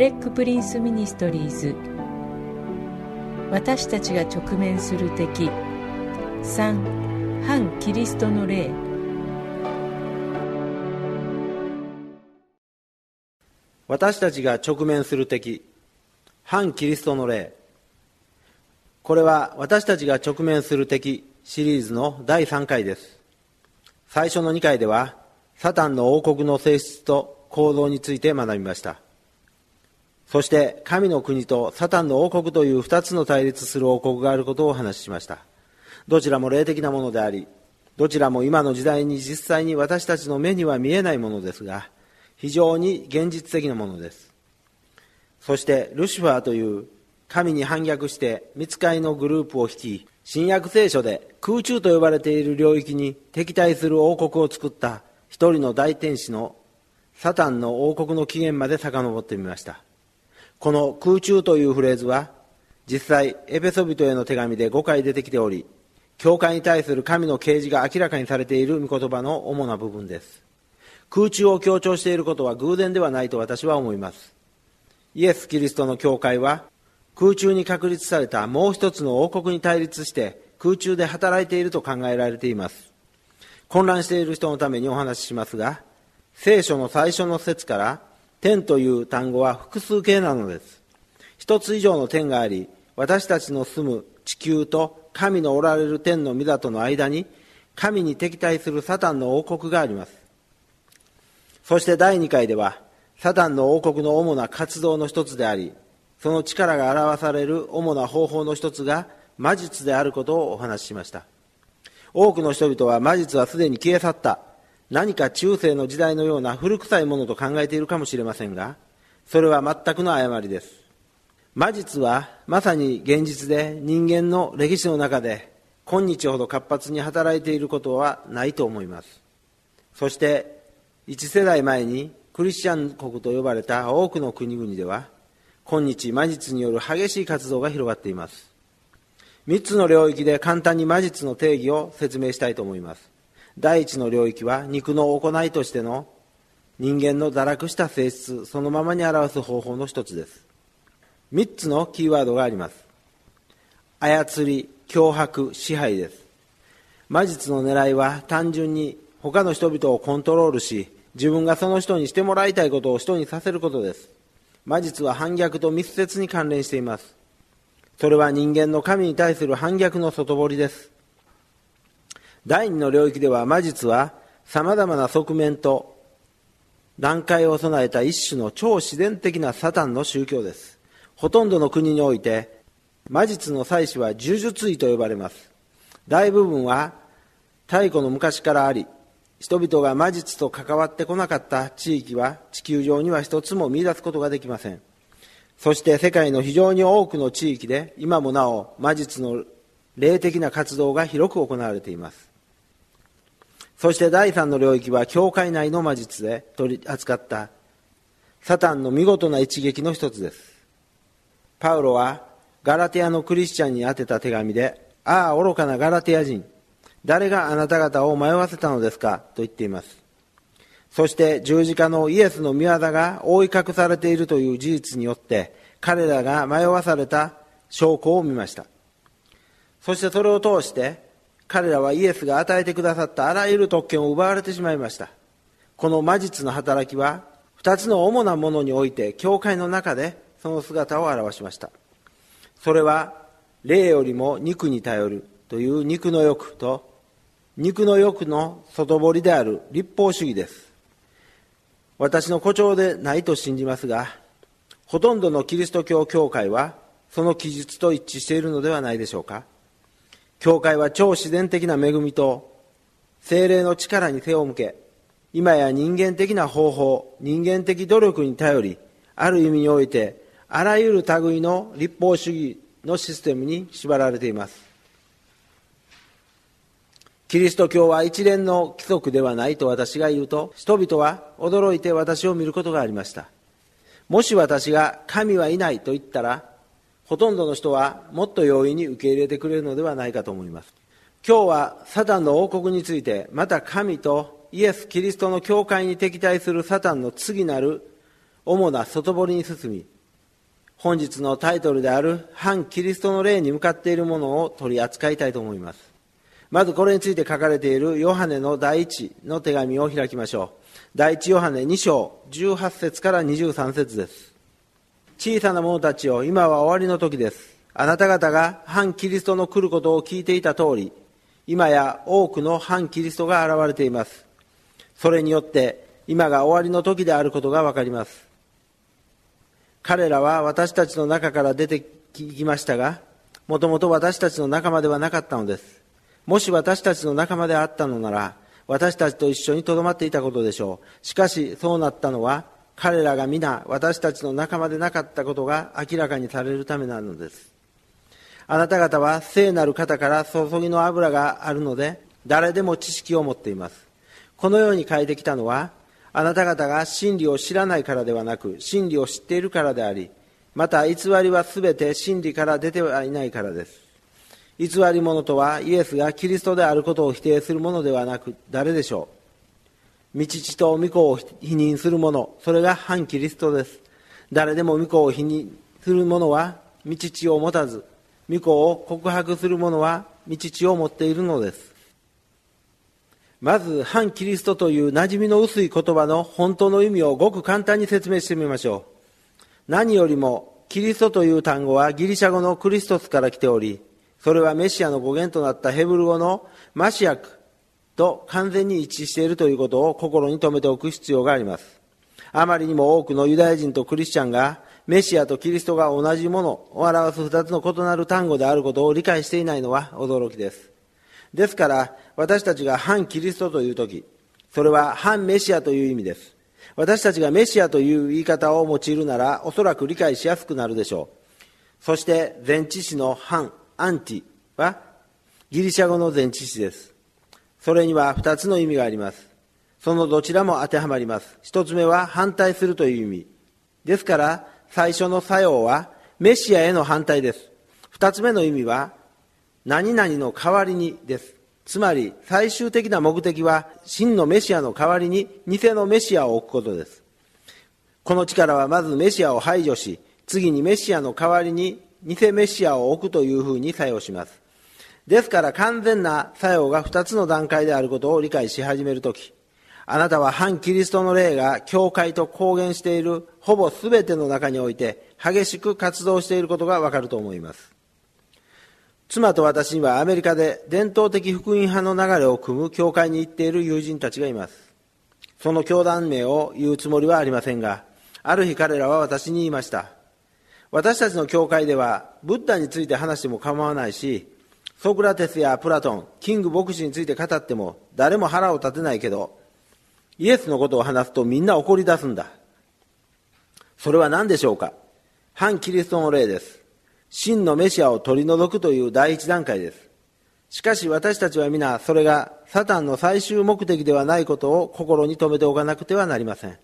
デレック・プリンス・ミニストリーズ。私たちが直面する敵。3反キリストの霊。私たちが直面する敵。反キリストの霊。これは私たちが直面する敵。シリーズの第3回です。最初の2回ではサタンの王国の性質と行動について学びました。そして神の国とサタンの王国という2つの対立する王国があることをお話ししました。どちらも霊的なものでありどちらも今の時代に実際に私たちの目には見えないものですが非常に現実的なものです。そしてルシファーという神に反逆して見つかりのグループを率い新約聖書で空中と呼ばれている領域に敵対する王国を作った一人の大天使のサタンの王国の起源まで遡ってみました。この空中というフレーズは実際エペソビトへの手紙で5回出てきており教会に対する神の啓示が明らかにされている御言葉の主な部分です。空中を強調していることは偶然ではないと私は思います。イエス・キリストの教会は空中に確立されたもう一つの王国に対立して空中で働いていると考えられています。混乱している人のためにお話ししますが聖書の最初の説から天という単語は複数形なのです。一つ以上の天があり私たちの住む地球と神のおられる天の御里の間に神に敵対するサタンの王国があります。そして第2回では、サタンの王国の主な活動の一つであり、その力が表される主な方法の一つが魔術であることをお話ししました。多くの人々は魔術はすでに消え去った、何か中世の時代のような古臭いものと考えているかもしれませんが、それは全くの誤りです。魔術はまさに現実で人間の歴史の中で今日ほど活発に働いていることはないと思います。そして1世代前にクリスチャン国と呼ばれた多くの国々では今日魔術による激しい活動が広がっています3つの領域で簡単に魔術の定義を説明したいと思います第一の領域は肉の行いとしての人間の堕落した性質そのままに表す方法の一つです3つのキーワードがあります操り脅迫支配です魔術の狙いは単純に他の人々をコントロールし自分がその人にしてもらいたいことを人にさせることです。魔術は反逆と密接に関連しています。それは人間の神に対する反逆の外堀です。第二の領域では魔術は様々な側面と段階を備えた一種の超自然的なサタンの宗教です。ほとんどの国において魔術の祭司は呪術医と呼ばれます。大部分は太古の昔からあり、人々が魔術と関わってこなかった地域は地球上には一つも見出すことができませんそして世界の非常に多くの地域で今もなお魔術の霊的な活動が広く行われていますそして第三の領域は教会内の魔術で取り扱ったサタンの見事な一撃の一つですパウロはガラテアのクリスチャンに宛てた手紙でああ愚かなガラテア人誰があなた方を迷わせたのですか？と言っています。そして十字架のイエスの御業が覆い隠されているという事実によって彼らが迷わされた証拠を見ました。そしてそれを通して彼らはイエスが与えてくださったあらゆる特権を奪われてしまいました。この魔術の働きは二つの主なものにおいて教会の中でその姿を表しました。それは霊よりも肉に頼るという肉の欲と肉の欲の外堀である立法主義です。私の誇張でないと信じますが、ほとんどのキリスト教教会はその記述と一致しているのではないでしょうか。教会は超自然的な恵みと精霊の力に背を向け、今や人間的な方法、人間的努力に頼り、ある意味において、あらゆる類の立法主義のシステムに縛られています。キリスト教は一連の規則ではないと私が言うと、人々は驚いて私を見ることがありました。もし私が神はいないと言ったら、ほとんどの人はもっと容易に受け入れてくれるのではないかと思います。今日はサタンの王国について、また神とイエス・キリストの教会に敵対するサタンの次なる主な外堀に進み本日のタイトルである反キリストの霊に向かっているものを取り扱いたいと思います。まずこれについて書かれているヨハネの第一の手紙を開きましょう。第一ヨハネ2章18節から23節です。小さな者たちよ今は終わりの時ですあなた方が反キリストの来ることを聞いていた通り今や多くの反キリストが現れていますそれによって今が終わりの時であることが分かります彼らは私たちの中から出てきましたが、もともと私たちの仲間ではなかったのです。もし私たちの仲間であったのなら、私たちと一緒にとどまっていたことでしょう。しかし、そうなったのは、彼らが皆私たちの仲間でなかったことが明らかにされるためなのです。あなた方は聖なる方から注ぎの油があるので、誰でも知識を持っています。このように書いてきたのは、あなた方が真理を知らないからではなく、真理を知っているからであり、また偽りはすべて真理から出てはいないからです。偽り者とはイエスがキリストであることを否定するものではなく、誰でしょう道父と御子を否認する者、それが反キリストです。誰でも御子を否認する者は道父を持たず、御子を告白する者は道父を持っているのです。まず、反キリストという馴染みの薄い言葉の本当の意味をごく簡単に説明してみましょう。何よりも、キリストという単語はギリシャ語のクリストスから来ており、それはメシアの語源となったヘブル語のマシアクと完全に一致しているということを心に留めておく必要があります。あまりにも多くのユダヤ人とクリスチャンがメシアとキリストが同じものを表す二つの異なる単語であることを理解していないのは驚きです。ですから、私たちが反キリストというとき、それは反メシアという意味です。私たちがメシアという言い方を用いるなら、おそらく理解しやすくなるでしょう。そして、前置詞の反、アンティは、ギリシャ語の前置詞です。それには二つの意味があります。そのどちらも当てはまります。一つ目は反対するという意味。ですから、最初の作用はメシアへの反対です。二つ目の意味は何々の代わりにです。つまり、最終的な目的は、真のメシアの代わりに、偽のメシアを置くことです。この力はまずメシアを排除し、次にメシアの代わりに、偽メシアを置くというふうに作用します。ですから完全な作用が2つの段階であることを理解し始めるとき、あなたは反キリストの霊が教会と公言しているほぼ全ての中において激しく活動していることがわかると思います。妻と私にはアメリカで伝統的福音派の流れを組む教会に行っている友人たちがいます。その教団名を言うつもりはありませんが、ある日彼らは私に言いました。私たちの教会では、ブッダについて話しても構わないし、ソクラテスやプラトン、キング牧師について語っても誰も腹を立てないけど、イエスのことを話すとみんな怒り出すんだ。それは何でしょうか？反キリストの例です。真のメシアを取り除くという第一段階です。しかし私たちは皆それがサタンの最終目的ではないことを心に留めておかなくてはなりません。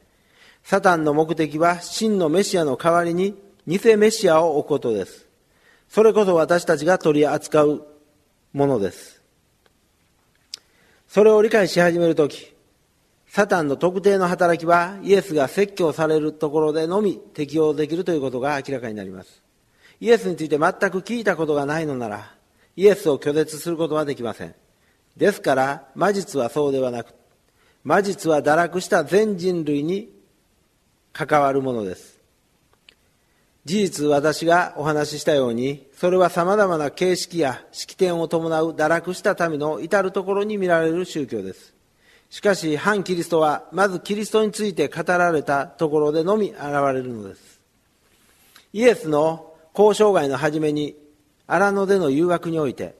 サタンの目的は真のメシアの代わりに偽メシアを置くことです。それこそ私たちが取り扱うものです。それを理解し始めるとき、サタンの特定の働きはイエスが説教されるところでのみ適用できるということが明らかになります。イエスについて全く聞いたことがないのなら、イエスを拒絶することはできません。ですから、魔術はそうではなく、魔術は堕落した全人類に関わるものです。事実、私がお話ししたように、それは様々な形式や式典を伴う堕落した民の至るところに見られる宗教です。しかし、反キリストは、まずキリストについて語られたところでのみ現れるのです。イエスの交渉外の初めに荒野での誘惑において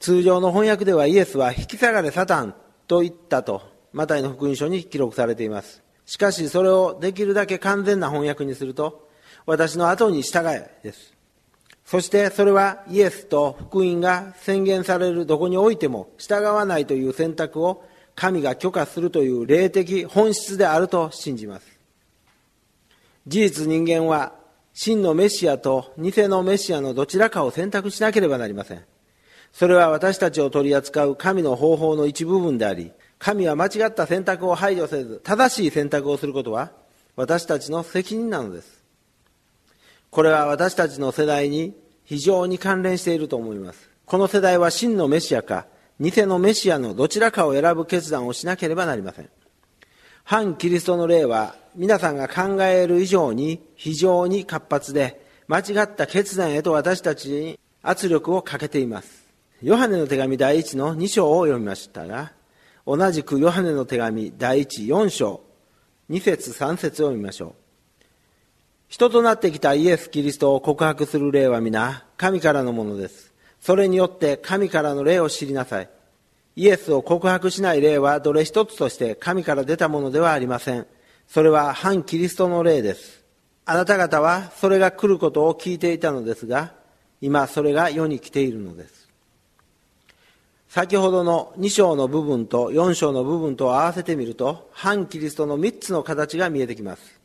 通常の翻訳ではイエスは引き下がれサタンと言ったとマタイの福音書に記録されていますしかしそれをできるだけ完全な翻訳にすると私の後に従えですそしてそれはイエスと福音が宣言されるどこにおいても従わないという選択を神が許可するという霊的本質であると信じます事実人間は真のメシアと偽のメシアのどちらかを選択しなければなりません。それは私たちを取り扱う神の方法の一部分であり、神は間違った選択を排除せず、正しい選択をすることは私たちの責任なのです。これは私たちの世代に非常に関連していると思います。この世代は真のメシアか、偽のメシアのどちらかを選ぶ決断をしなければなりません。反キリストの例は皆さんが考える以上に非常に活発で間違った決断へと私たちに圧力をかけています。ヨハネの手紙第一の2章を読みましたが、同じくヨハネの手紙第一4章、2節3節を見ましょう。人となってきたイエス・キリストを告白する霊は皆、神からのものです。それによって神からの霊を知りなさい。イエスを告白しない霊はどれ一つとして神から出たものではありません。それは反キリストの霊です。あなた方はそれが来ることを聞いていたのですが、今それが世に来ているのです。先ほどの2章の部分と4章の部分と合わせてみると、反キリストの3つの形が見えてきます。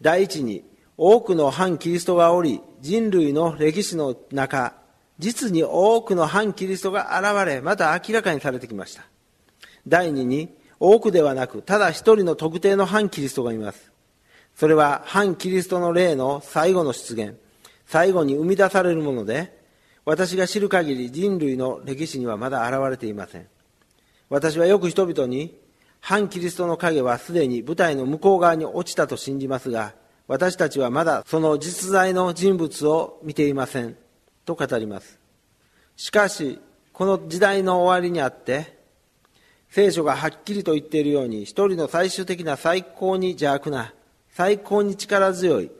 第一に、多くの反キリストがおり、人類の歴史の中、実に多くの反キリストが現れ、また明らかにされてきました。第二に、多くではなく、ただ一人の特定の反キリストがいます。それは反キリストの霊の最後の出現、最後に生み出されるもので、私が知る限り人類の歴史にはまだ現れていません。私はよく人々に、反キリストの影はすでに舞台の向こう側に落ちたと信じますが、私たちはまだその実在の人物を見ていません。と語ります。しかしこの時代の終わりにあって聖書がはっきりと言っているように一人の最終的な最高に邪悪な最高に力強い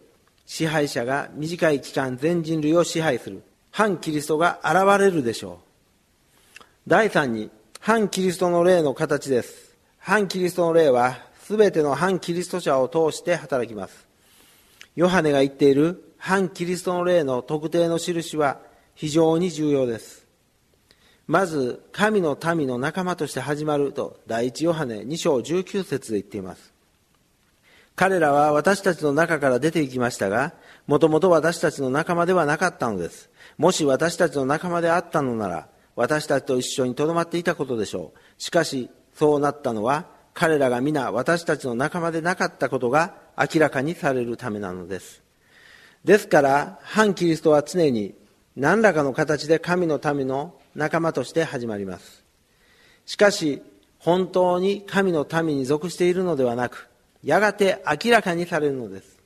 支配者が短い期間全人類を支配する。反キリストが現れるでしょう第3に反キリストの霊の形です反キリストの霊は全ての反キリスト者を通して働きますヨハネが言っている反キリストの霊の特定の印は非常に重要です。まず、神の民の仲間として始まると、第一ヨハネ2章19節で言っています。彼らは私たちの中から出て行きましたが、もともと私たちの仲間ではなかったのです。もし私たちの仲間であったのなら、私たちと一緒に留まっていたことでしょう。しかし、そうなったのは、彼らが皆私たちの仲間でなかったことが明らかにされるためなのです。ですから、反キリストは常に何らかの形で神の民の仲間として始まります。しかし、本当に神の民に属しているのではなく、やがて明らかにされるのです。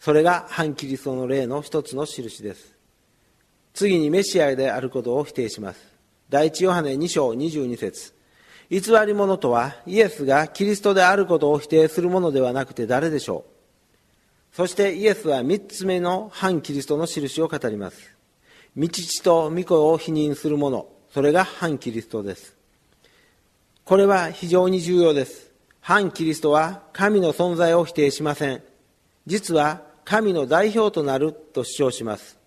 それが反キリストの例の一つの印です。次にメシアであることを否定します。第一ヨハネ2章22節偽り者とはイエスがキリストであることを否定するものではなくて誰でしょうそしてイエスは三つ目の反キリストの印を語ります。道父と御子を否認する者、それが反キリストです。これは非常に重要です。反キリストは神の存在を否定しません。実は神の代表となると主張します。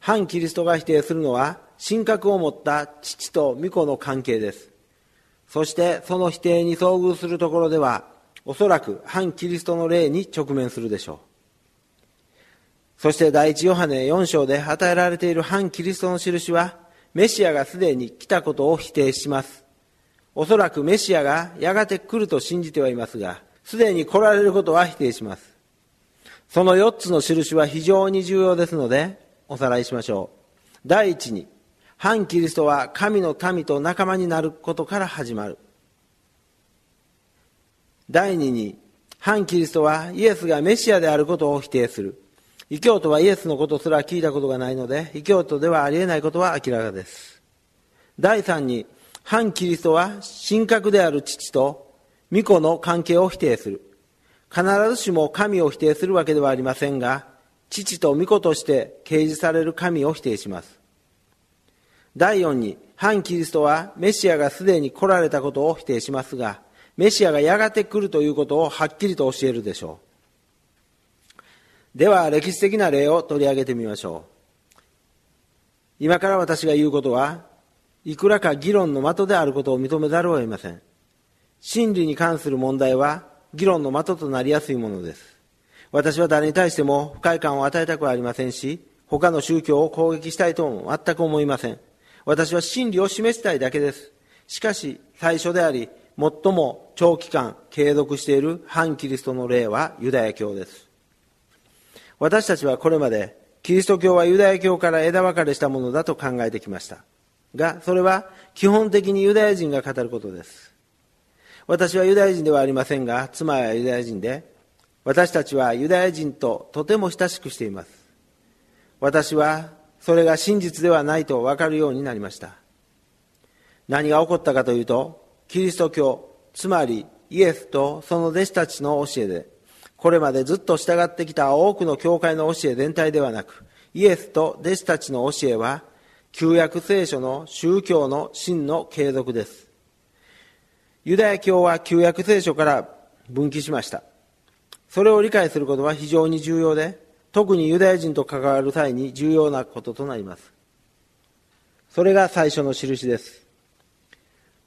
反キリストが否定するのは神格を持った父と御子の関係です。そしてその否定に遭遇するところでは、おそらく反キリストの霊に直面するでしょう。そして第一ヨハネ4章で与えられている反キリストの印は、メシアがすでに来たことを否定します。おそらくメシアがやがて来ると信じてはいますが、すでに来られることは否定します。その4つの印は非常に重要ですので、おさらいしましょう。第一に、反キリストは神の民と仲間になることから始まる。第二に、反キリストはイエスがメシアであることを否定する。異教徒はイエスのことすら聞いたことがないので、異教徒ではありえないことは明らかです。第三に、反キリストは神格である父と御子の関係を否定する。必ずしも神を否定するわけではありませんが、父と御子として掲示される神を否定します。第4に、反キリストはメシアがすでに来られたことを否定しますが、メシアがやがて来るということをはっきりと教えるでしょう。では、歴史的な例を取り上げてみましょう。今から私が言うことは、いくらか議論の的であることを認めざるを得ません。真理に関する問題は、議論の的となりやすいものです。私は誰に対しても不快感を与えたくはありませんし、他の宗教を攻撃したいとも全く思いません。私は真理を示したいだけです。しかし、最初であり、最も長期間継続している反キリストの例はユダヤ教です私たちはこれまでキリスト教はユダヤ教から枝分かれしたものだと考えてきましたがそれは基本的にユダヤ人が語ることです私はユダヤ人ではありませんが妻はユダヤ人で私たちはユダヤ人ととても親しくしています。私はそれが真実ではないと分かるようになりました。何が起こったかというとキリスト教つまりイエスとその弟子たちの教えでこれまでずっと従ってきた多くの教会の教え全体ではなくイエスと弟子たちの教えは旧約聖書の宗教の真の継続です。ユダヤ教は旧約聖書から分岐しました。それを理解することは非常に重要で特にユダヤ人と関わる際に重要なこととなります。それが最初の印です。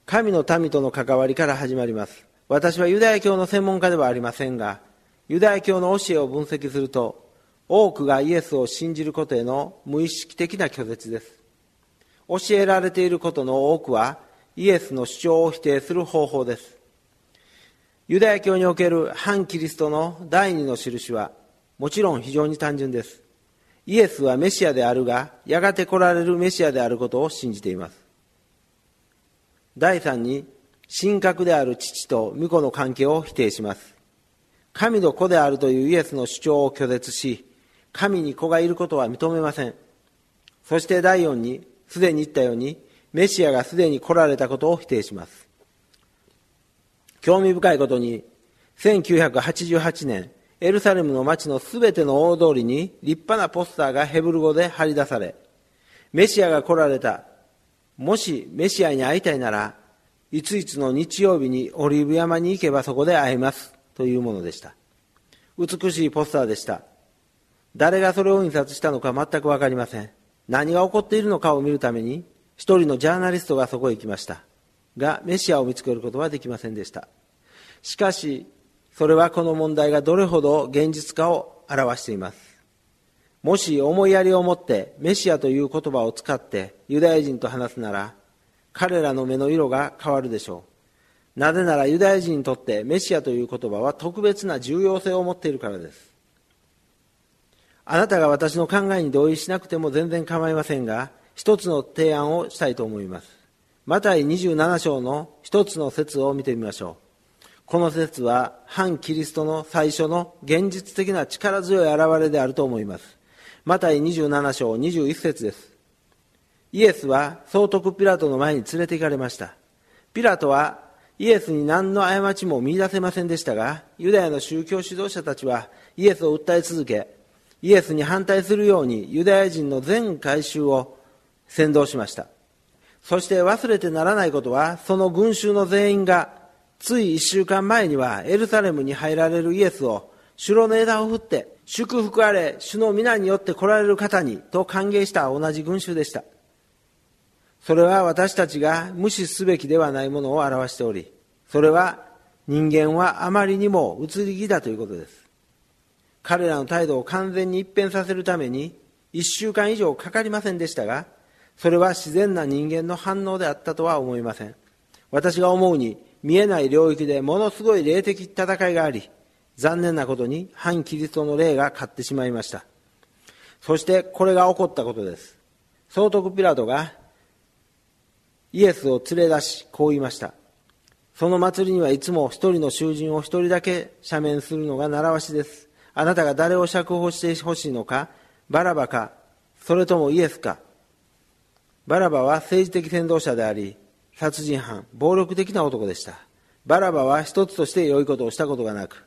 神の民との関わりから始まります。私はユダヤ教の専門家ではありませんがユダヤ教の教えを分析すると多くがイエスを信じることへの無意識的な拒絶です。教えられていることの多くはイエスの主張を否定する方法です。ユダヤ教における反キリストの第二の印はもちろん非常に単純です。イエスはメシアであるがやがて来られるメシアであることを信じています。第三に神格である父と御子の関係を否定します。神の子であるというイエスの主張を拒絶し神に子がいることは認めません。そして第四にすでに言ったようにメシアがすでに来られたことを否定します。興味深いことに1988年エルサレムの町のすべての大通りに立派なポスターがヘブル語で貼り出されメシアが来られた。もしメシアに会いたいならいついつの日曜日にオリーブ山に行けばそこで会えますというものでした。美しいポスターでした。誰がそれを印刷したのか全く分かりません。何が起こっているのかを見るために一人のジャーナリストがそこへ行きました。がメシアを見つけることはできませんでした。しかしそれはこの問題がどれほど現実化を表しています。もし思いやりを持ってメシアという言葉を使ってユダヤ人と話すなら彼らの目の色が変わるでしょう。なぜならユダヤ人にとってメシアという言葉は特別な重要性を持っているからです。あなたが私の考えに同意しなくても全然構いませんが一つの提案をしたいと思います。マタイ27章の一つの説を見てみましょう。この説は反キリストの最初の現実的な力強い現れであると思います。マタイ27章21節です。イエスは総督ピラトの前に連れて行かれました。ピラトはイエスに何の過ちも見出せませんでしたが、ユダヤの宗教指導者たちはイエスを訴え続け、イエスに反対するようにユダヤ人の全回収を先導しました。そして忘れてならないことは、その群衆の全員が、つい一週間前にはエルサレムに入られるイエスを、城の枝を振って、祝福あれ、主の皆によって来られる方に、と歓迎した同じ群衆でした。それは私たちが無視すべきではないものを表しており、それは人間はあまりにも移り気だということです。彼らの態度を完全に一変させるために、一週間以上かかりませんでしたが、それは自然な人間の反応であったとは思いません。私が思うに見えない領域でものすごい霊的戦いがあり残念なことに反キリストの霊が勝ってしまいました。そしてこれが起こったことです。総督ピラトがイエスを連れ出しこう言いました。その祭りにはいつも一人の囚人を一人だけ赦免するのが習わしです。あなたが誰を釈放してほしいのかバラバかそれともイエスか。バラバは政治的先導者であり、殺人犯、暴力的な男でした。バラバは一つとして良いことをしたことがなく、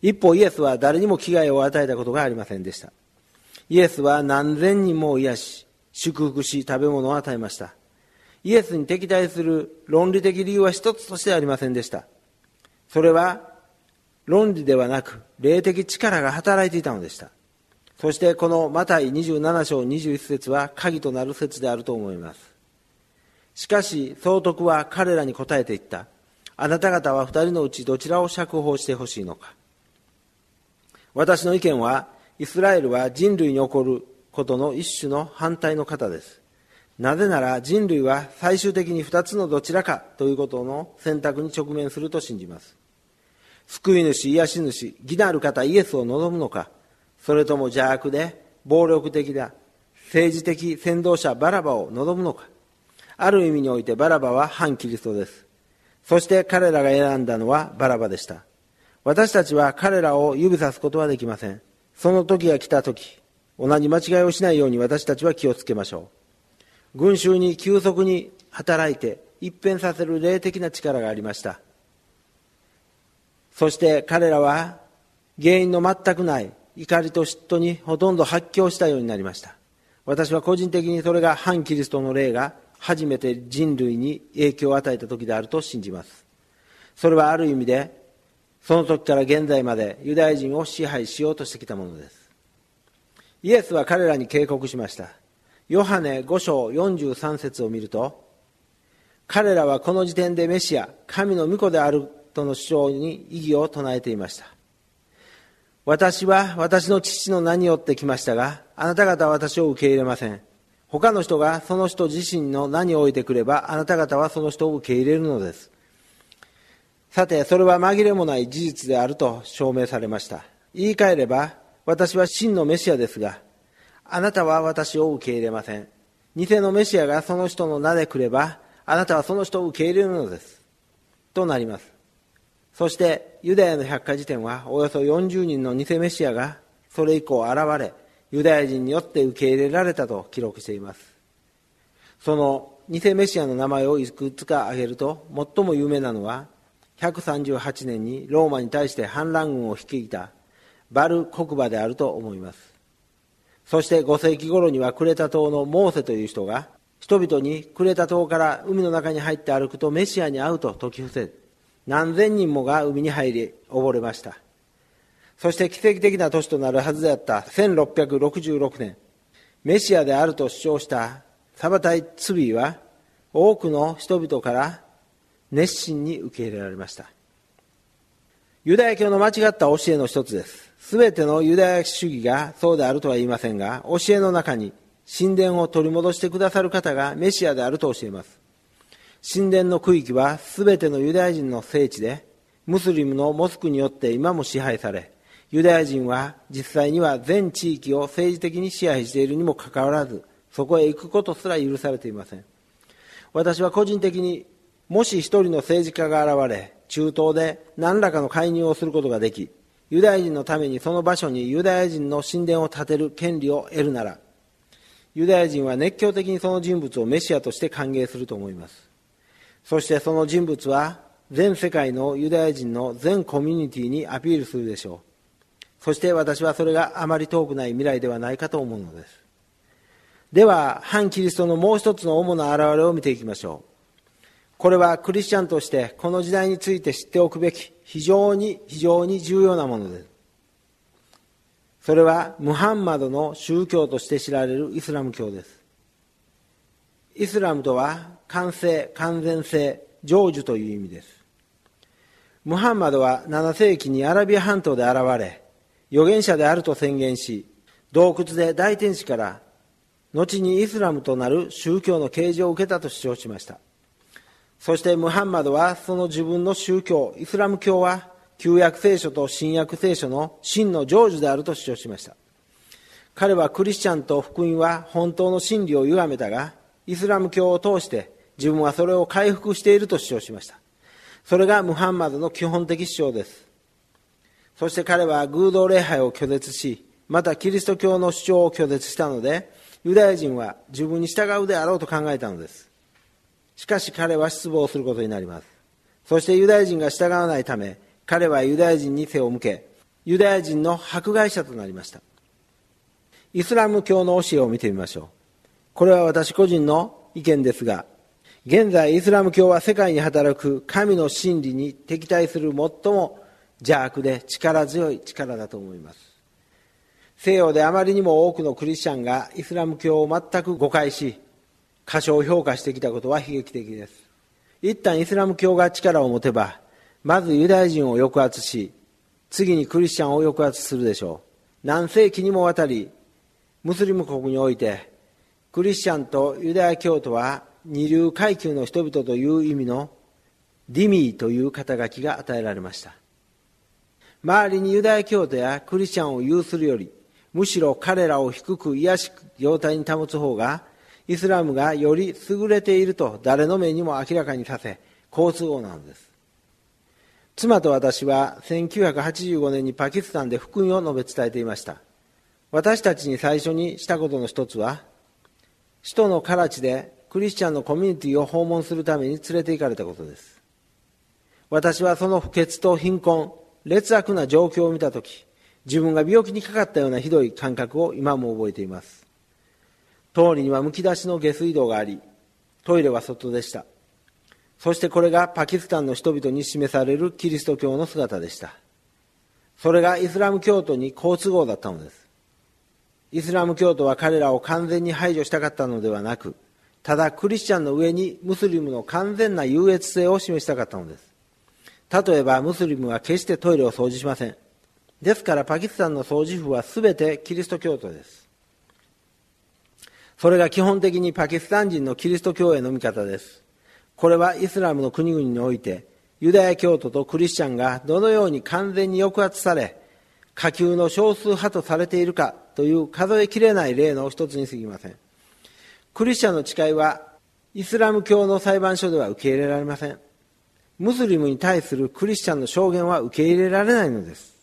一方イエスは誰にも危害を与えたことがありませんでした。イエスは何千人も癒し、祝福し、食べ物を与えました。イエスに敵対する論理的理由は一つとしてありませんでした。それは論理ではなく、霊的力が働いていたのでした。そしてこのマタイ27章21節は鍵となる説であると思います。しかし、総督は彼らに答えていった。あなた方は二人のうちどちらを釈放してほしいのか。私の意見は、イスラエルは人類に起こることの一種の反対の方です。なぜなら人類は最終的に二つのどちらかということの選択に直面すると信じます。救い主、癒し主、義なる方イエスを望むのか、それとも邪悪で暴力的だ、政治的先導者バラバを望むのか。ある意味においてバラバは反キリストです。そして彼らが選んだのはバラバでした。私たちは彼らを指さすことはできません。その時が来た時、同じ間違いをしないように私たちは気をつけましょう。群衆に急速に働いて一変させる霊的な力がありました。そして彼らは原因の全くない怒りと嫉妬にほとんど発狂したようになりました。私は個人的にそれが反キリストの霊が初めて人類に影響を与えた時であると信じます。それはある意味でその時から現在までユダヤ人を支配しようとしてきたものです。イエスは彼らに警告しました。ヨハネ5章43節を見ると、彼らはこの時点でメシア、神の御子であるとの主張に異議を唱えていました。私は私の父の名によって来ましたが、あなた方は私を受け入れません。他の人がその人自身の名に置いてくれば、あなた方はその人を受け入れるのです。さて、それは紛れもない事実であると証明されました。言い換えれば、私は真のメシアですが、あなたは私を受け入れません。偽のメシアがその人の名で来れば、あなたはその人を受け入れるのです。となります。そして、ユダヤの百科事典は、およそ40人の偽メシアが、それ以降現れ、ユダヤ人によって受け入れられたと記録しています。その偽メシアの名前をいくつか挙げると、最も有名なのは、138年にローマに対して反乱軍を率いたバル国馬であると思います。そして5世紀頃にはクレタ島のモーセという人が人々にクレタ島から海の中に入って歩くとメシアに会うと説き伏せ何千人もが海に入り溺れました。そして奇跡的な年となるはずであった1666年、メシアであると主張したサバタイ・ツビーは多くの人々から熱心に受け入れられました。ユダヤ教の間違った教えの一つです。すべてのユダヤ主義がそうであるとは言いませんが、教えの中に神殿を取り戻してくださる方がメシアであると教えます。神殿の区域はすべてのユダヤ人の聖地で、ムスリムのモスクによって今も支配され、ユダヤ人は実際には全地域を政治的に支配しているにもかかわらず、そこへ行くことすら許されていません。私は個人的にもし一人の政治家が現れ、中東で何らかの介入をすることができ、ユダヤ人のためにその場所にユダヤ人の神殿を建てる権利を得るなら、ユダヤ人は熱狂的にその人物をメシアとして歓迎すると思います。そしてその人物は全世界のユダヤ人の全コミュニティにアピールするでしょう。そして私はそれがあまり遠くない未来ではないかと思うのです。では、反キリストのもう一つの主な現れを見ていきましょう。これはクリスチャンとしてこの時代について知っておくべき非常に非常に重要なものです。それはムハンマドの宗教として知られるイスラム教です。イスラムとは完成、完全性、成就という意味です。ムハンマドは7世紀にアラビア半島で現れ、預言者であると宣言し、洞窟で大天使から後にイスラムとなる宗教の啓示を受けたと主張しました。そしてムハンマドはその自分の宗教、イスラム教は旧約聖書と新約聖書の真の成就であると主張しました。彼はクリスチャンと福音は本当の真理を歪めたが、イスラム教を通して自分はそれを回復していると主張しました。それがムハンマドの基本的主張です。そして彼は偶像礼拝を拒絶し、またキリスト教の主張を拒絶したので、ユダヤ人は自分に従うであろうと考えたのです。しかし彼は失望することになります。そしてユダヤ人が従わないため、彼はユダヤ人に背を向け、ユダヤ人の迫害者となりました。イスラム教の教えを見てみましょう。これは私個人の意見ですが、現在イスラム教は世界に働く神の真理に敵対する最も邪悪で力強い力だと思います。西洋であまりにも多くのクリスチャンがイスラム教を全く誤解し、過小評価してきたことは悲劇的です。一旦イスラム教が力を持てば、まずユダヤ人を抑圧し、次にクリスチャンを抑圧するでしょう。何世紀にもわたり、ムスリム国において、クリスチャンとユダヤ教徒は二流階級の人々という意味のディミーという肩書きが与えられました。周りにユダヤ教徒やクリスチャンを有するよりむしろ彼らを低く癒しく状態に保つ方がイスラムがより優れていると誰の目にも明らかにさせ好都合なのです。妻と私は1985年にパキスタンで福音を述べ伝えていました。私たちに最初にしたことの一つは首都のカラチでクリスチャンのコミュニティを訪問するために連れて行かれたことです。私はその不潔と貧困劣悪な状況を見た時自分が病気にかかったようなひどい感覚を今も覚えています。通りにはむき出しの下水道がありトイレは外でした。そしてこれがパキスタンの人々に示されるキリスト教の姿でした。それがイスラム教徒に好都合だったのです。イスラム教徒は彼らを完全に排除したかったのではなくただクリスチャンの上にムスリムの完全な優越性を示したかったのです。例えばムスリムは決してトイレを掃除しません。ですからパキスタンの掃除婦は全てキリスト教徒です。それが基本的にパキスタン人のキリスト教への見方です。これはイスラムの国々においてユダヤ教徒とクリスチャンがどのように完全に抑圧され下級の少数派とされているかという数えきれない例の一つに過ぎません。クリスチャンの誓いはイスラム教の裁判所では受け入れられません。ムスリムに対するクリスチャンの証言は受け入れられないのです。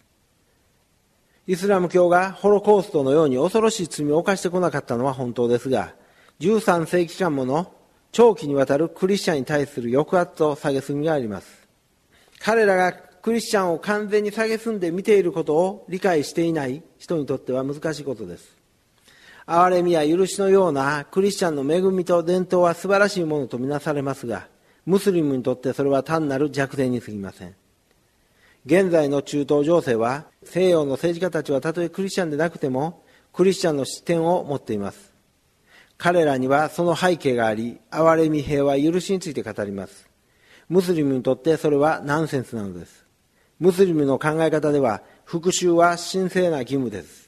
イスラム教がホロコーストのように恐ろしい罪を犯してこなかったのは本当ですが13世紀間もの長期にわたるクリスチャンに対する抑圧と蔑みがあります。彼らがクリスチャンを完全に蔑んで見ていることを理解していない人にとっては難しいことです。憐れみや許しのようなクリスチャンの恵みと伝統は素晴らしいものとみなされますが、ムスリムにとってそれは単なる弱点に過ぎません。現在の中東情勢は、西洋の政治家たちはたとえクリスチャンでなくても、クリスチャンの視点を持っています。彼らにはその背景があり、憐れみ、平和、許しについて語ります。ムスリムにとってそれはナンセンスなのです。ムスリムの考え方では、復讐は神聖な義務です。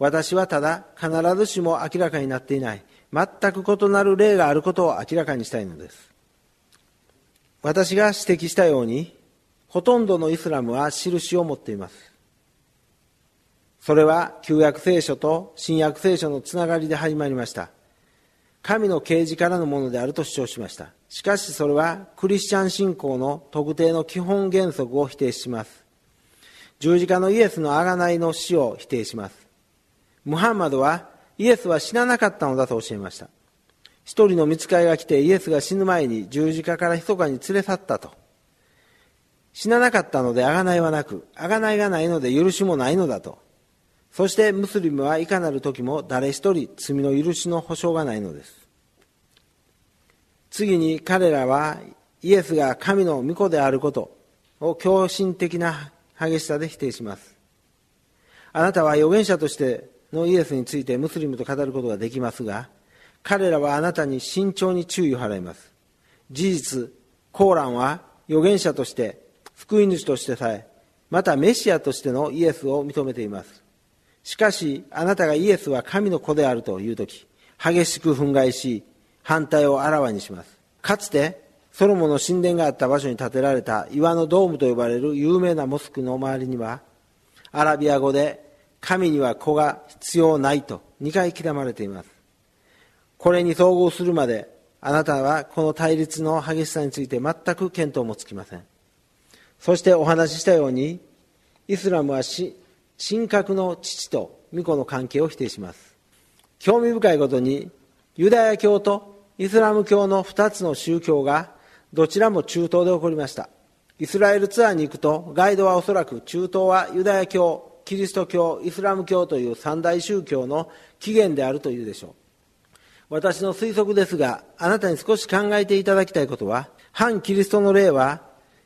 私はただ必ずしも明らかになっていない。全く異なる例があることを明らかにしたいのです。私が指摘したようにほとんどのイスラムは印を持っています。それは旧約聖書と新約聖書のつながりで始まりました。神の啓示からのものであると主張しました。しかしそれはクリスチャン信仰の特定の基本原則を否定します。十字架のイエスの贖いの死を否定します。ムハンマドはイエスは死ななかったのだと教えました。一人の見つかりが来てイエスが死ぬ前に十字架から密かに連れ去ったと。死ななかったので贖いはなく贖いがないので許しもないのだと。そしてムスリムはいかなる時も誰一人罪の許しの保証がないのです。次に彼らはイエスが神の御子であることを狂信的な激しさで否定します。あなたは預言者としてのイエスについてムスリムと語ることができますが、彼らはあなたに慎重に注意を払います。事実、コーランは預言者として、福音主としてさえ、またメシアとしてのイエスを認めています。しかし、あなたがイエスは神の子であるというとき、激しく憤慨し、反対をあらわにします。かつて、ソロモンの神殿があった場所に建てられた岩のドームと呼ばれる有名なモスクの周りには、アラビア語で神には子が必要ないと2回刻まれています。これに統合するまであなたはこの対立の激しさについて全く見当もつきません。そしてお話ししたように、イスラムは神格の父と巫女の関係を否定します。興味深いことに、ユダヤ教とイスラム教の2つの宗教がどちらも中東で起こりました。イスラエルツアーに行くと、ガイドはおそらく中東はユダヤ教、キリスト教イスラム教という三大宗教の起源であるというでしょう。私の推測ですがあなたに少し考えていただきたいことは反キリストの例は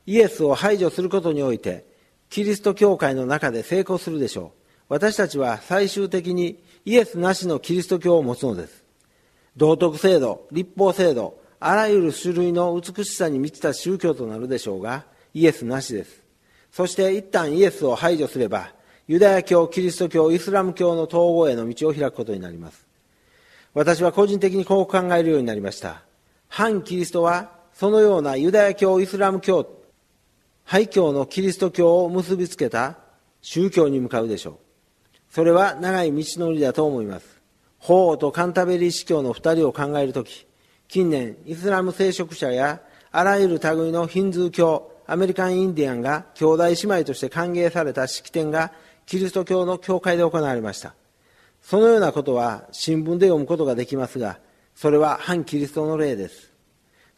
イエスを排除することにおいてキリスト教会の中で成功するでしょう。私たちは最終的にイエスなしのキリスト教を持つのです。道徳制度立法制度あらゆる種類の美しさに満ちた宗教となるでしょうがイエスなしです。そして一旦イエスを排除すればユダヤ教、キリスト教、イスラム教の統合への道を開くことになります。私は個人的にこう考えるようになりました。反キリストはそのようなユダヤ教イスラム教廃教のキリスト教を結びつけた宗教に向かうでしょう。それは長い道のりだと思います。法王とカンタベリー司教の二人を考えるとき近年イスラム聖職者やあらゆる類のヒンズー教アメリカンインディアンが兄弟姉妹として歓迎された式典がキリスト教の教会で行われました。そのようなことは新聞で読むことができますがそれは反キリストの例です。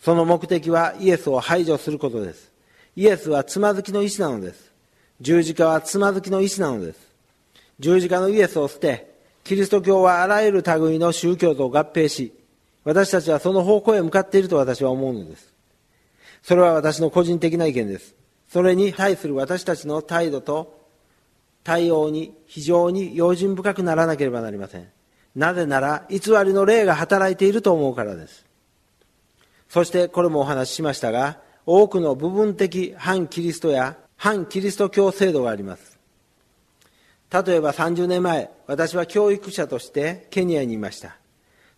その目的はイエスを排除することです。イエスはつまずきの石なのです。十字架はつまずきの石なのです。十字架のイエスを捨てキリスト教はあらゆる類の宗教と合併し私たちはその方向へ向かっていると私は思うのです。それは私の個人的な意見です。それに対する私たちの態度と対応に非常に用心深くならなければなりません。なぜなら偽りの霊が働いていると思うからです。そしてこれもお話ししましたが多くの部分的反キリストや反キリスト教制度があります。例えば30年前私は教育者としてケニアにいました。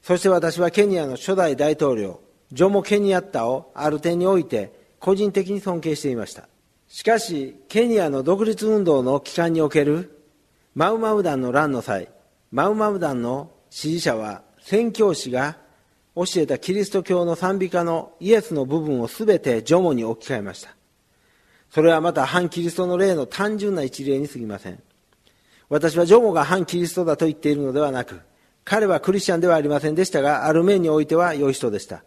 そして私はケニアの初代大統領ジョモ・ケニアッタをある点において個人的に尊敬していました。しかしケニアの独立運動の期間におけるマウマウ団の乱の際マウマウ団の支持者は宣教師が教えたキリスト教の賛美歌のイエスの部分を全てジョモに置き換えました。それはまた反キリストの例の単純な一例に過ぎません。私はジョモが反キリストだと言っているのではなく彼はクリスチャンではありませんでしたがある面においては良い人でした。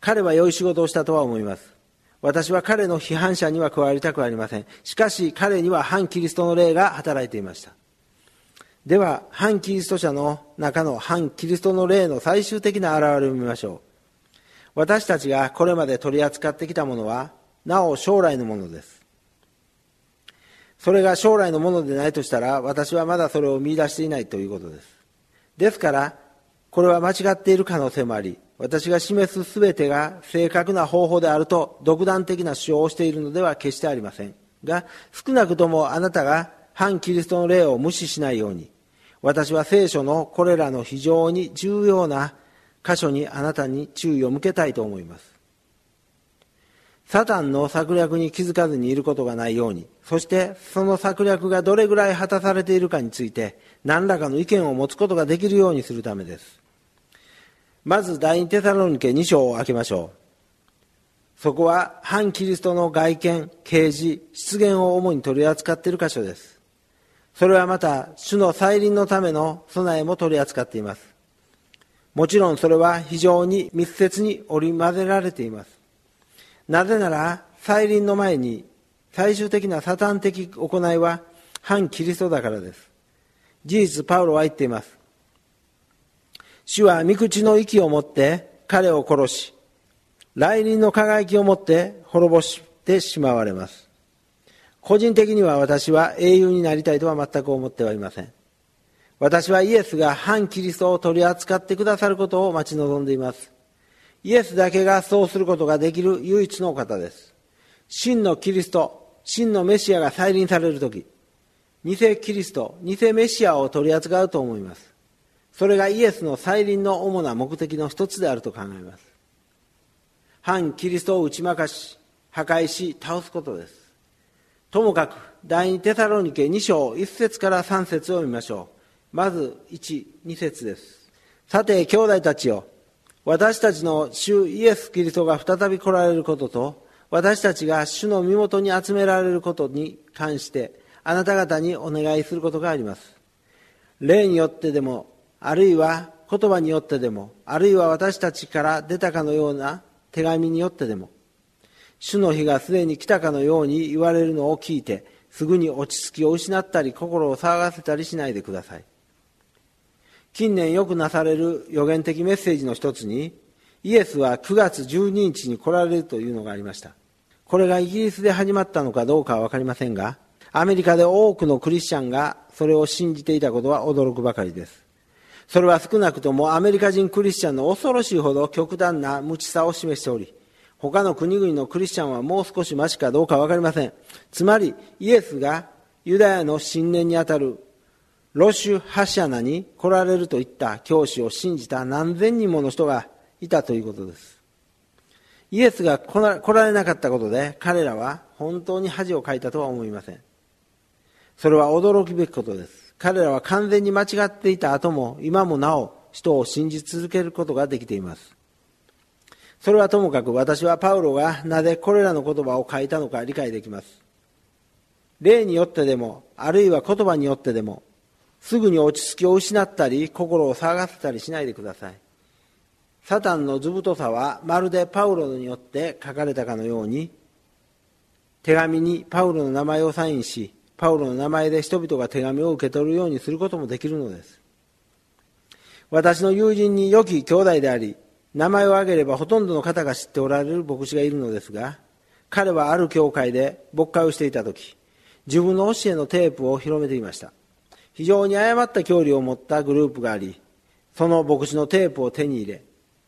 彼は良い仕事をしたとは思います。私は彼の批判者には加わりたくありません。しかし彼には反キリストの霊が働いていました。では、反キリスト者の中の反キリストの霊の最終的な現れを見ましょう。私たちがこれまで取り扱ってきたものは、なお将来のものです。それが将来のものでないとしたら、私はまだそれを見出していないということです。ですから、これは間違っている可能性もあり、私が示すすべてが正確な方法であると独断的な主張をしているのでは決してありません。が少なくともあなたが反キリストの霊を無視しないように私は聖書のこれらの非常に重要な箇所にあなたに注意を向けたいと思います。サタンの策略に気づかずにいることがないようにそしてその策略がどれぐらい果たされているかについて何らかの意見を持つことができるようにするためです。まず第二テサロニケ2章を開けましょう。そこは反キリストの外見、啓示、出現を主に取り扱っている箇所です。それはまた、主の再臨のための備えも取り扱っています。もちろんそれは非常に密接に織り交ぜられています。なぜなら、再臨の前に最終的なサタン的行いは反キリストだからです。事実、パウロは言っています。主は御口の息を持って彼を殺し、来臨の輝きを持って滅ぼしてしまわれます。個人的には私は英雄になりたいとは全く思ってはいません。私はイエスが反キリストを取り扱ってくださることを待ち望んでいます。イエスだけがそうすることができる唯一の方です。真のキリスト、真のメシアが再臨されるとき、偽キリスト、偽メシアを取り扱うと思います。それがイエスの再臨の主な目的の一つであると考えます。反キリストを打ち負かし破壊し倒すことです。ともかく第二テサロニケ2章1節から3節を見ましょう。まず12節です。さて兄弟たちよ。私たちの主イエス・キリストが再び来られることと私たちが主の身元に集められることに関してあなた方にお願いすることがあります。霊によってでもあるいは言葉によってでもあるいは私たちから出たかのような手紙によってでも主の日がすでに来たかのように言われるのを聞いてすぐに落ち着きを失ったり心を騒がせたりしないでください。近年よくなされる予言的メッセージの一つにイエスは9月12日に来られるというのがありました。これがイギリスで始まったのかどうかは分かりませんがアメリカで多くのクリスチャンがそれを信じていたことは驚くばかりです。それは少なくともアメリカ人クリスチャンの恐ろしいほど極端な無知さを示しており、他の国々のクリスチャンはもう少しましかどうか分かりません。つまり、イエスがユダヤの新年にあたるロシュ・ハシャナに来られるといった教師を信じた何千人もの人がいたということです。イエスが来られなかったことで彼らは本当に恥をかいたとは思いません。それは驚くべきことです。彼らは完全に間違っていた後も今もなお人を信じ続けることができています。それはともかく私はパウロがなぜこれらの言葉を書いたのか理解できます。例によってでも、あるいは言葉によってでも、すぐに落ち着きを失ったり、心を騒がせたりしないでください。サタンの図太さはまるでパウロによって書かれたかのように、手紙にパウロの名前をサインし、パウロの名前で人々が手紙を受け取るようにすることもできるのです。私の友人に良き兄弟であり、名前を挙げればほとんどの方が知っておられる牧師がいるのですが、彼はある教会で牧会をしていた時、自分の教えのテープを広めていました。非常に誤った教理を持ったグループがあり、その牧師のテープを手に入れ、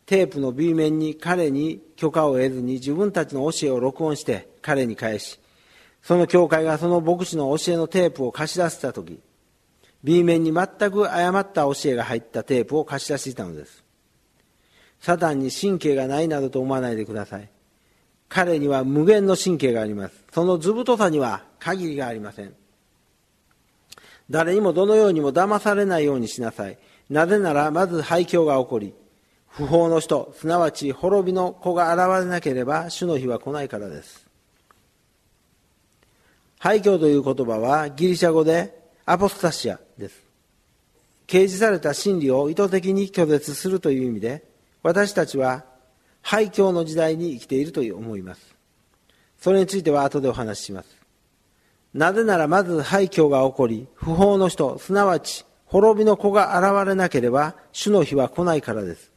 テープの B 面に彼に許可を得ずに自分たちの教えを録音して彼に返し、その教会がその牧師の教えのテープを貸し出した時、B 面に全く誤った教えが入ったテープを貸し出していたのです。サタンに神経がないなどと思わないでください。彼には無限の神経があります。その図太さには限りがありません。誰にもどのようにも騙されないようにしなさい。なぜなら、まず廃墟が起こり、不法の人、すなわち滅びの子が現れなければ、主の日は来ないからです。廃墟という言葉はギリシャ語でアポスタシアです。掲示された真理を意図的に拒絶するという意味で、私たちは廃墟の時代に生きていると思います。それについては後でお話しします。なぜならまず廃墟が起こり、不法の人、すなわち滅びの子が現れなければ、主の日は来ないからです。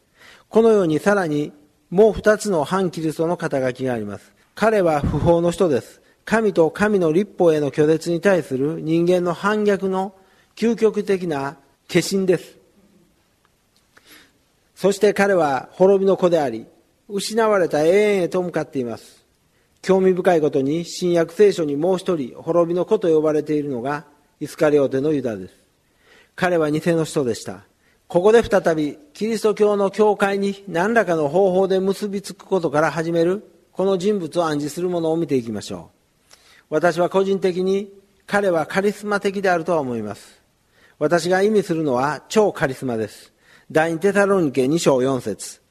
このようにさらにもう二つの反キリストの肩書きがあります。彼は不法の人です。神と神の立法への拒絶に対する人間の反逆の究極的な化身です。そして彼は滅びの子であり、失われた永遠へと向かっています。興味深いことに、新約聖書にもう一人、滅びの子と呼ばれているのが、イスカリオテのユダです。彼は偽の人でした。ここで再び、キリスト教の教会に何らかの方法で結びつくことから始める、この人物を暗示するものを見ていきましょう。私は個人的に彼はカリスマ的であるとは思います。私が意味するのは超カリスマです。第二テサロニケ2章4節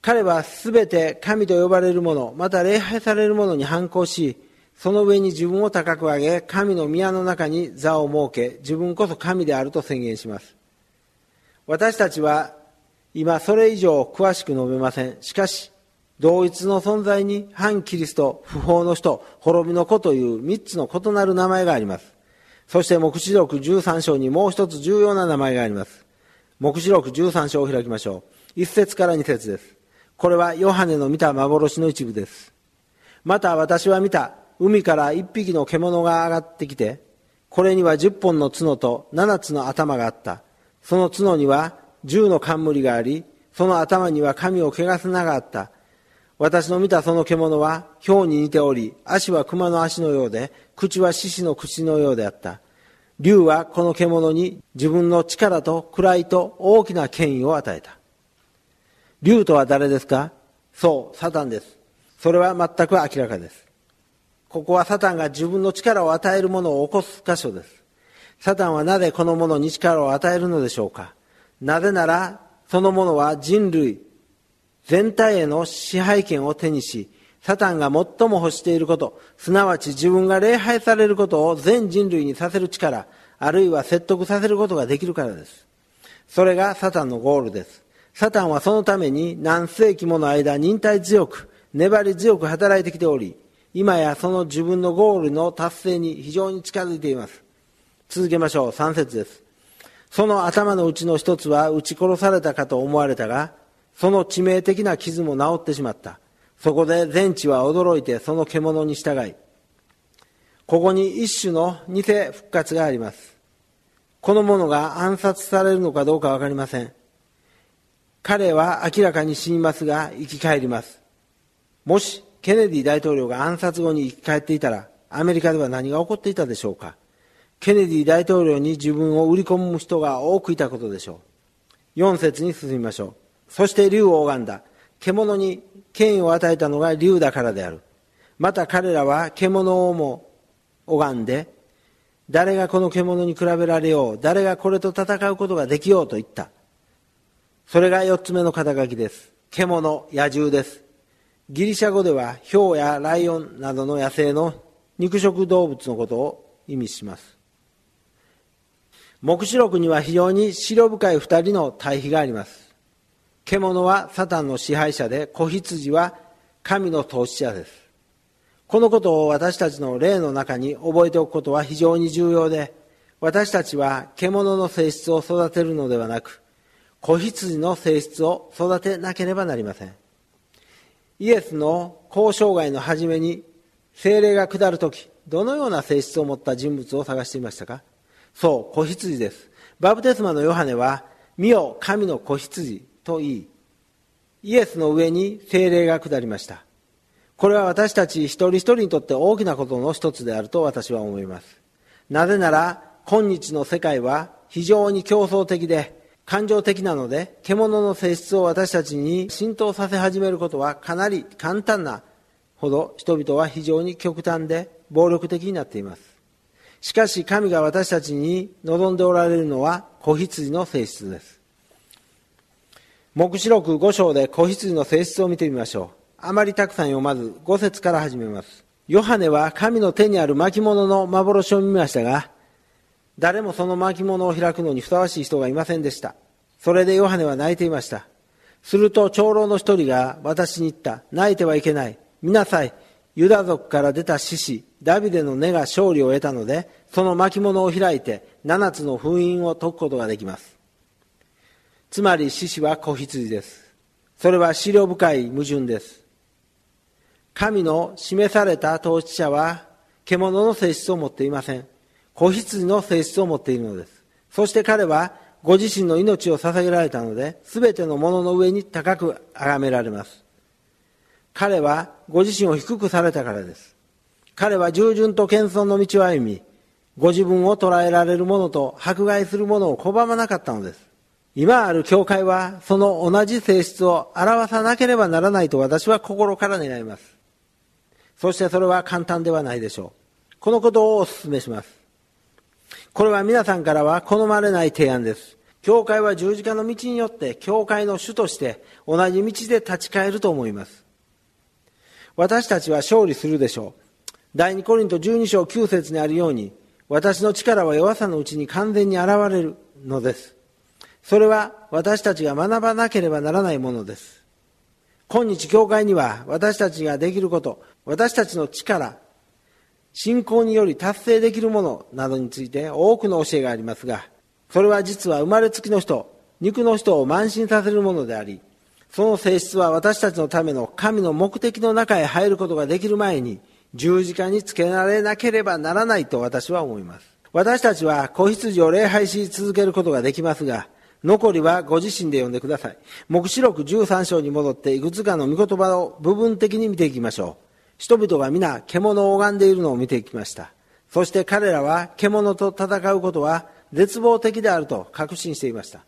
彼はすべて神と呼ばれるもの、また礼拝されるものに反抗し、その上に自分を高く上げ、神の宮の中に座を設け、自分こそ神であると宣言します。私たちは今それ以上詳しく述べません。しかし、同一の存在に反キリスト、不法の人、滅びの子という三つの異なる名前があります。そして目視録13章にもう一つ重要な名前があります。目視録13章を開きましょう。一節から二節です。これはヨハネの見た幻の一部です。また私は見た、海から一匹の獣が上がってきて、これには十本の角と七つの頭があった。その角には十の冠があり、その頭には髪を汚す名があった。私の見たその獣は豹に似ており、足は熊の足のようで、口は獅子の口のようであった。竜はこの獣に自分の力と位と大きな権威を与えた。竜とは誰ですか？そう、サタンです。それは全く明らかです。ここはサタンが自分の力を与えるものを起こす箇所です。サタンはなぜこのものに力を与えるのでしょうか？なぜなら、そのものは人類、全体への支配権を手にし、サタンが最も欲していること、すなわち自分が礼拝されることを全人類にさせる力、あるいは説得させることができるからです。それがサタンのゴールです。サタンはそのために何世紀もの間忍耐強く、粘り強く働いてきており、今やその自分のゴールの達成に非常に近づいています。続けましょう。3節です。その頭のうちの一つは撃ち殺されたかと思われたが、その致命的な傷も治ってしまった。そこで全地は驚いてその獣に従い、ここに一種の偽復活があります。この者が暗殺されるのかどうかわかりません。彼は明らかに死にますが生き返ります。もしケネディ大統領が暗殺後に生き返っていたら、アメリカでは何が起こっていたでしょうかケネディ大統領に自分を売り込む人が多くいたことでしょう。4節に進みましょう。そして竜を拝んだ。獣に権威を与えたのが竜だからである。また彼らは獣をも拝んで、誰がこの獣に比べられよう、誰がこれと戦うことができようと言った。それが4つ目の肩書きです。獣、野獣です。ギリシャ語では、ヒョウやライオンなどの野生の肉食動物のことを意味します。黙示録には非常に資料深い二人の対比があります。獣はサタンの支配者で、子羊は神の投資者です。このことを私たちの霊の中に覚えておくことは非常に重要で、私たちは獣の性質を育てるのではなく、子羊の性質を育てなければなりません。イエスの交渉外の初めに精霊が下るとき、どのような性質を持った人物を探していましたか？そう、子羊です。バプテスマのヨハネは、見よ、神の子羊と言い、イエスの上に精霊が下りました。これは私たち一人一人にとって大きなことの一つであると私は思います。なぜなら、今日の世界は非常に競争的で、感情的なので、獣の性質を私たちに浸透させ始めることはかなり簡単なほど人々は非常に極端で暴力的になっています。しかし神が私たちに望んでおられるのは子羊の性質です。黙示録5章で子羊の性質を見てみましょう。あまりたくさん読まず5節から始めます。ヨハネは神の手にある巻物の幻を見ましたが、誰もその巻物を開くのにふさわしい人がいませんでした。それでヨハネは泣いていました。すると長老の一人が私に言った。泣いてはいけない。見なさい。ユダ族から出た獅子、ダビデの根が勝利を得たので、その巻物を開いて七つの封印を解くことができます。つまり獅子は子羊です。それは資料深い矛盾です。神の示された統治者は獣の性質を持っていません。子羊の性質を持っているのです。そして彼はご自身の命を捧げられたので、すべてのものの上に高く崇められます。彼はご自身を低くされたからです。彼は従順と謙遜の道を歩み、ご自分を捉えられるものと迫害するものを拒まなかったのです。今ある教会はその同じ性質を表さなければならないと私は心から願います。そしてそれは簡単ではないでしょう。このことをお勧めします。これは皆さんからは好まれない提案です。教会は十字架の道によって教会の主として同じ道で立ち返ると思います。私たちは勝利するでしょう。第二コリント12章9節にあるように、私の力は弱さのうちに完全に現れるのです。それは私たちが学ばなければならないものです。今日教会には私たちができること、私たちの力、信仰により達成できるものなどについて多くの教えがありますが、それは実は生まれつきの人、肉の人を慢心させるものであり、その性質は私たちのための神の目的の中へ入ることができる前に、十字架につけられなければならないと私は思います。私たちは子羊を礼拝し続けることができますが、残りはご自身で読んでください。目視録13章に戻っていくつかの御言葉を部分的に見ていきましょう。人々が皆獣を拝んでいるのを見ていきました。そして彼らは獣と戦うことは絶望的であると確信していました。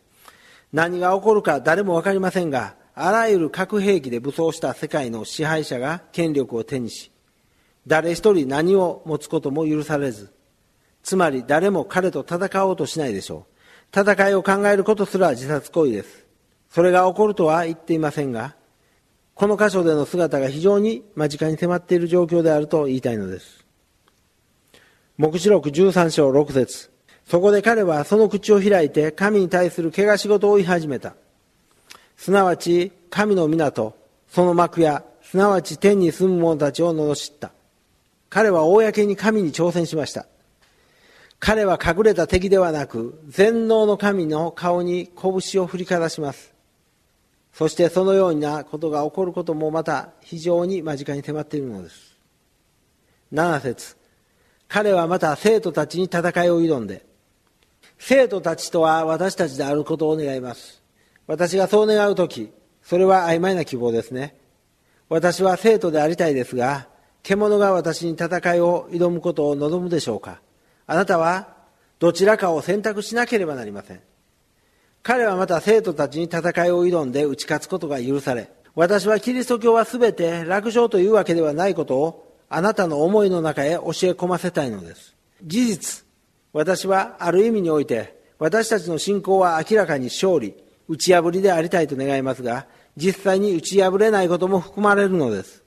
何が起こるか誰もわかりませんが、あらゆる核兵器で武装した世界の支配者が権力を手にし、誰一人何を持つことも許されず、つまり誰も彼と戦おうとしないでしょう。戦いを考えることすら自殺行為です。それが起こるとは言っていませんが、この箇所での姿が非常に間近に迫っている状況であると言いたいのです。目視録13章6節そこで彼はその口を開いて神に対する怪我仕事を言い始めた。すなわち神の港、その幕屋、すなわち天に住む者たちを罵った。彼は公に神に挑戦しました。彼は隠れた敵ではなく、全能の神の顔に拳を振りかざします。そしてそのようなことが起こることもまた非常に間近に迫っているのです。7節彼はまた生徒たちに戦いを挑んで、生徒たちとは私たちであることを願います。私がそう願うとき、それは曖昧な希望ですね。私は生徒でありたいですが、獣が私に戦いを挑むことを望むでしょうかあなたはどちらかを選択しなければなりません。彼はまた生徒たちに戦いを挑んで打ち勝つことが許され、私はキリスト教は全て楽勝というわけではないことをあなたの思いの中へ教え込ませたいのです。事実、私はある意味において私たちの信仰は明らかに勝利、打ち破りでありたいと願いますが、実際に打ち破れないことも含まれるのです。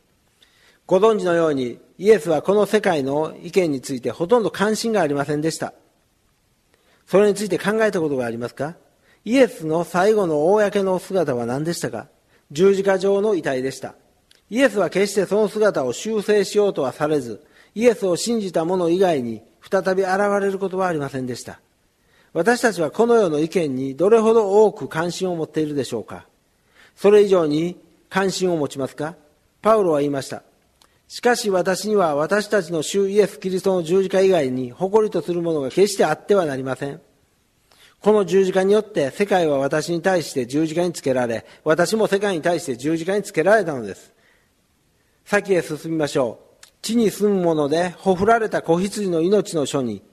ご存知のように、イエスはこの世界の意見についてほとんど関心がありませんでした。それについて考えたことがありますか？イエスの最後の公の姿は何でしたか？十字架上の遺体でした。イエスは決してその姿を修正しようとはされず、イエスを信じた者以外に再び現れることはありませんでした。私たちはこの世の意見にどれほど多く関心を持っているでしょうか？それ以上に関心を持ちますか？パウロは言いました。しかし私には私たちの主イエス・キリストの十字架以外に誇りとするものが決してあってはなりません。この十字架によって世界は私に対して十字架につけられ、私も世界に対して十字架につけられたのです。先へ進みましょう。地に住む者で、ほふられた子羊の命の書に、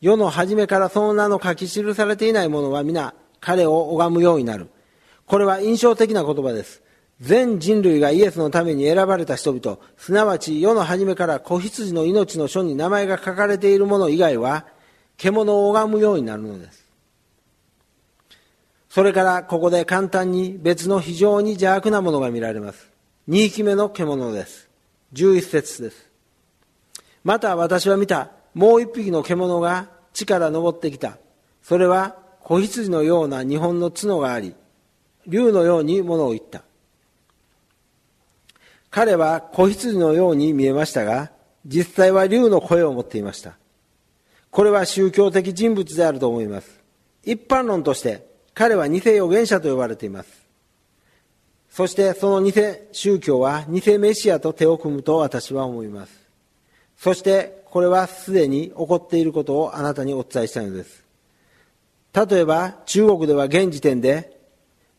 世の初めからその名の書き記されていない者は皆、彼を拝むようになる。これは印象的な言葉です。全人類がイエスのために選ばれた人々、すなわち世の初めから子羊の命の書に名前が書かれている者以外は、獣を拝むようになるのです。それからここで簡単に別の非常に邪悪なものが見られます。2匹目の獣です。11節です。また私は見た、もう一匹の獣が地から登ってきた。それは子羊のような日本の角があり、竜のようにものを言った。彼は子羊のように見えましたが、実際は竜の声を持っていました。これは宗教的人物であると思います。一般論として、彼は偽預言者と呼ばれています。そしてその偽宗教は偽メシアと手を組むと私は思います。そしてこれはすでに起こっていることをあなたにお伝えしたいのです。例えば中国では現時点で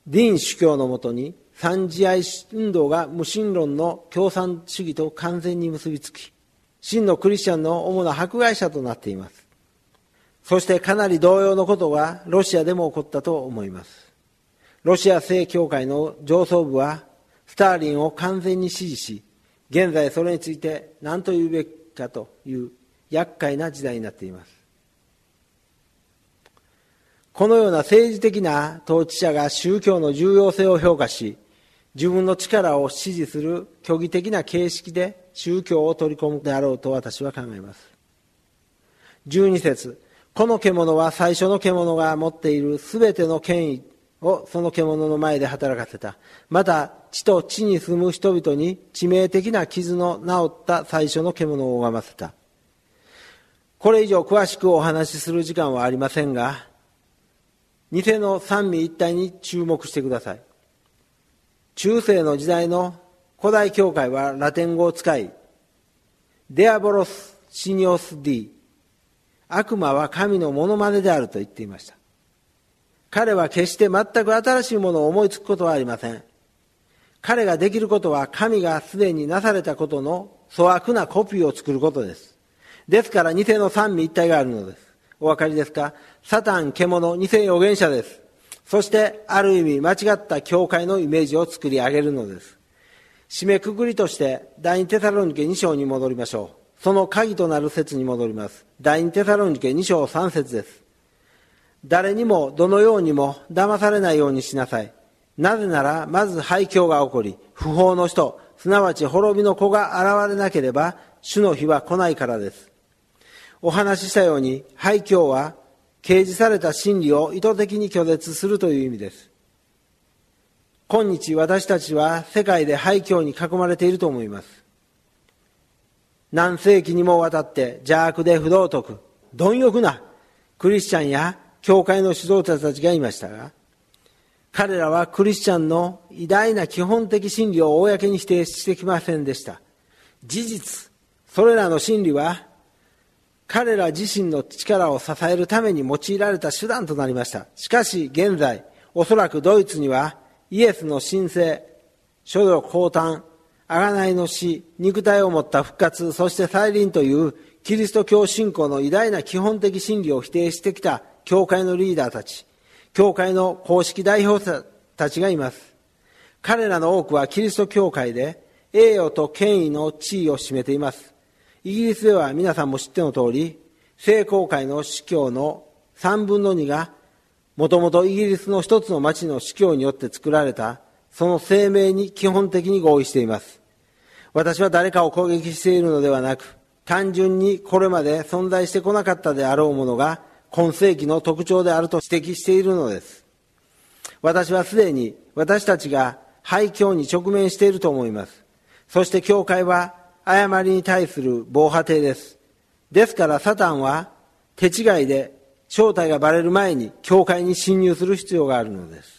ディーン主教のもとに三次愛運動が無神論の共産主義と完全に結びつき、真のクリスチャンの主な迫害者となっています。そしてかなり同様のことがロシアでも起こったと思います。ロシア正教会の上層部はスターリンを完全に支持し、現在それについて何と言うべきかという厄介な時代になっています。このような政治的な統治者が宗教の重要性を評価し、自分の力を支持する虚偽的な形式で宗教を取り込むであろうと私は考えます。12節この獣は最初の獣が持っているすべての権威をその獣の前で働かせた。また、地と地に住む人々に致命的な傷の治った最初の獣を拝ませた。これ以上詳しくお話しする時間はありませんが、偽の三位一体に注目してください。中世の時代の古代教会はラテン語を使い、デアボロス・シニオス・ディ、悪魔は神のモノマネであると言っていました。彼は決して全く新しいものを思いつくことはありません。彼ができることは神がすでになされたことの粗悪なコピーを作ることです。ですから偽の三位一体があるのです。お分かりですか？サタン、獣、偽預言者です。そしてある意味間違った教会のイメージを作り上げるのです。締めくくりとして第二テサロニケ2章に戻りましょう。その鍵となる説に戻ります。第二テサロニケ2章3節です。誰にもどのようにも騙されないようにしなさい。なぜなら、まず廃墟が起こり、不法の人、すなわち滅びの子が現れなければ、主の日は来ないからです。お話ししたように、廃墟は、掲示された真理を意図的に拒絶するという意味です。今日私たちは世界で廃墟に囲まれていると思います。何世紀にもわたって邪悪で不道徳、貪欲なクリスチャンや教会の指導者たちがいましたが、彼らはクリスチャンの偉大な基本的真理を公に否定してきませんでした。事実、それらの真理は、彼ら自身の力を支えるために用いられた手段となりました。しかし現在、おそらくドイツにはイエスの神聖、書道降誕、贖いの死、肉体を持った復活、そして再臨というキリスト教信仰の偉大な基本的真理を否定してきた教会のリーダーたち、教会の公式代表者たちがいます。彼らの多くはキリスト教会で栄誉と権威の地位を占めています。イギリスでは皆さんも知っての通り、聖公会の司教の3分の2が、もともとイギリスの一つの町の司教によって作られた、その声明に基本的に合意しています。私は誰かを攻撃しているのではなく、単純にこれまで存在してこなかったであろうものが、今世紀の特徴であると指摘しているのです。私はすでに私たちが廃墟に直面していると思います。そして教会は誤りに対する防波堤です。ですからサタンは手違いで正体がバレる前に教会に侵入する必要があるのです。